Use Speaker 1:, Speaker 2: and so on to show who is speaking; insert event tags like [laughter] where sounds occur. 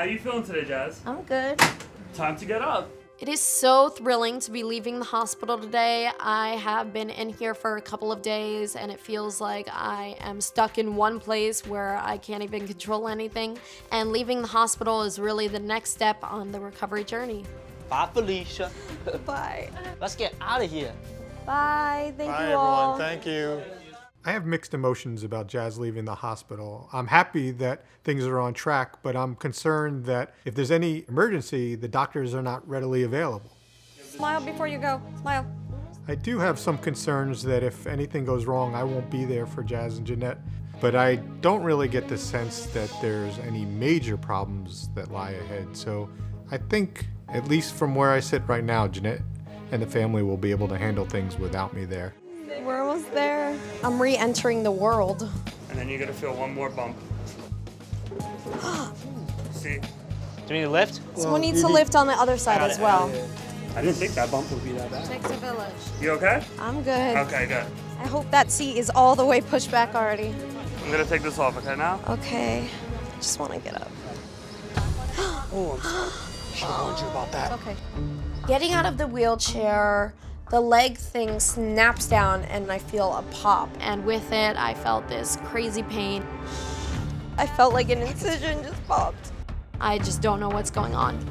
Speaker 1: How are you feeling today, Jazz?
Speaker 2: I'm good.
Speaker 1: Time to get up.
Speaker 2: It is so thrilling to be leaving the hospital today. I have been in here for a couple of days and it feels like I am stuck in one place where I can't even control anything. And leaving the hospital is really the next step on the recovery journey.
Speaker 3: Bye, Felicia. [laughs]
Speaker 2: Bye.
Speaker 3: Let's get out of here.
Speaker 2: Bye. Thank
Speaker 4: Bye,
Speaker 2: you all.
Speaker 4: Bye, everyone. Thank you. I have mixed emotions about Jazz leaving the hospital. I'm happy that things are on track, but I'm concerned that if there's any emergency, the doctors are not readily available.
Speaker 5: Smile before you go. Smile.
Speaker 4: I do have some concerns that if anything goes wrong, I won't be there for Jazz and Jeanette, but I don't really get the sense that there's any major problems that lie ahead. So I think, at least from where I sit right now, Jeanette and the family will be able to handle things without me there.
Speaker 5: We're almost there. I'm re-entering the world.
Speaker 1: And then you're gonna feel one more bump. [gasps] See?
Speaker 3: Do we need a lift?
Speaker 5: Someone needs to lift on the other side as well.
Speaker 1: I didn't think that bump would be that bad.
Speaker 5: Takes a village.
Speaker 1: You okay?
Speaker 5: I'm good.
Speaker 1: Okay, good.
Speaker 5: I hope that seat is all the way pushed back already.
Speaker 1: I'm gonna take this off, okay, now?
Speaker 5: Okay. I just want to get up. [gasps]
Speaker 1: Oh, I'm sorry. [gasps] Should have warned you about that.
Speaker 5: Okay.
Speaker 2: Getting out of the wheelchair, the leg thing snaps down and I feel a pop. And with it, I felt this crazy pain.
Speaker 5: I felt like an incision just popped.
Speaker 2: I just don't know what's going on.